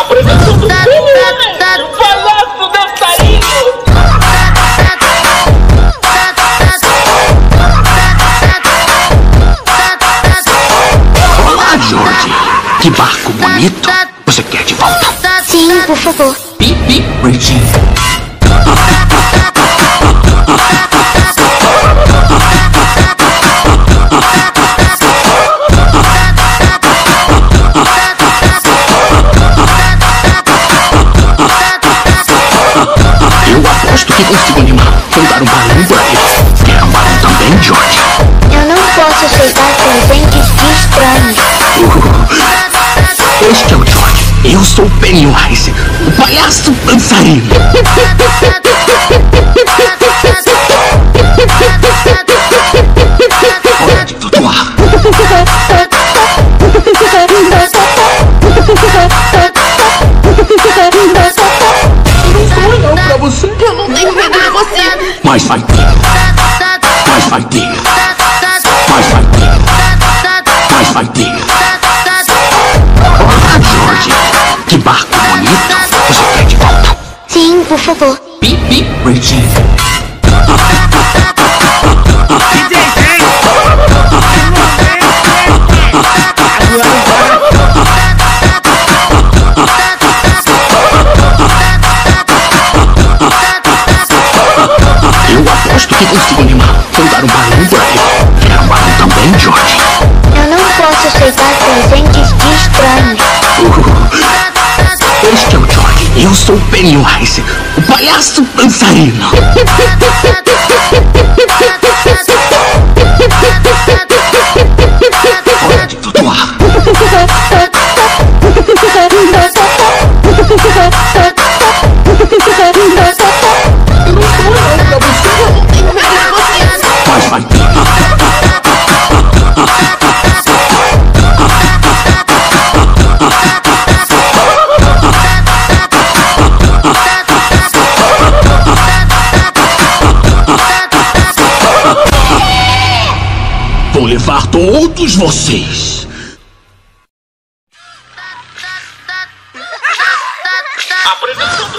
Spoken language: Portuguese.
Apresentação do filme, o palhaço dançarino. Olá, Jorge. Que barco bonito. Você quer de volta? Sim, por favor. Pipi Richie. Aposto que consigo animar. Fundar um balão por aí. Quer um balão também, George? Eu não posso aceitar presentes de estranhos. Este é o George. Eu sou o Pennywise, o palhaço dançarino. Hora de flutuar. Não pra você. Eu medo de vai ter. Mas vai ter. Mas vai ter. Olá, George. Que barco bonito. Você quer de volta? Sim, por favor. Pipi Richie. Que consigo animar. Fundar um balão aí. Quer um balão também, George? Eu não posso aceitar presentes de estranhos. Este é o George. Eu sou o Pennywise, o palhaço dançarino. Hora de flutuar. todos vocês. Apresentando